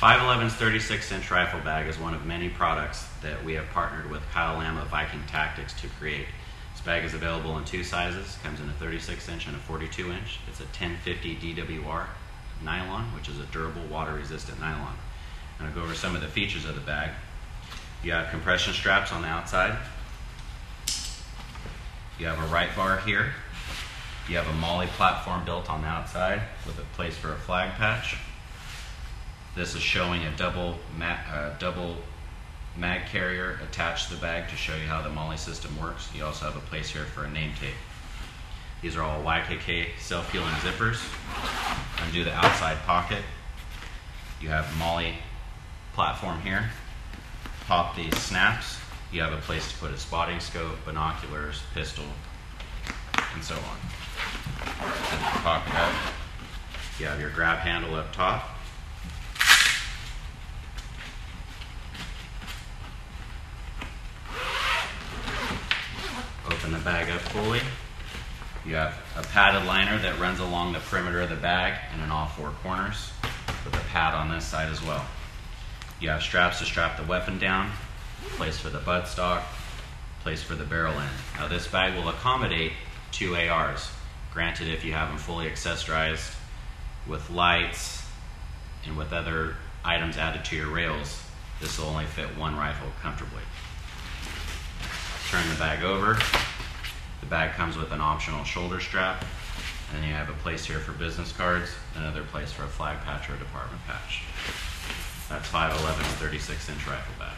511's 36 inch rifle bag is one of many products that we have partnered with Kyle Lamb of Viking Tactics to create. This bag is available in two sizes, comes in a 36 inch and a 42 inch. It's a 1050 DWR nylon, which is a durable water resistant nylon. Going to go over some of the features of the bag. You have compression straps on the outside. You have a right bar here. You have a MOLLE platform built on the outside with a place for a flag patch. This is showing a double, ma- uh, double mag carrier attached to the bag to show you how the MOLLE system works. You also have a place here for a name tape. These are all YKK self-healing zippers. Undo the outside pocket. You have MOLLE platform here. Pop these snaps. You have a place to put a spotting scope, binoculars, pistol, and so on. It up. You have your grab handle up top. Open the bag up fully. You have a padded liner that runs along the perimeter of the bag and in all four corners with a pad on this side as well. You have straps to strap the weapon down, place for the buttstock, place for the barrel end. Now this bag will accommodate two ARs. Granted, if you have them fully accessorized with lights and with other items added to your rails, this will only fit one rifle comfortably. Turn the bag over. The bag comes with an optional shoulder strap, and you have a place here for business cards, another place for a flag patch or a department patch. That's 511 36 inch rifle bag.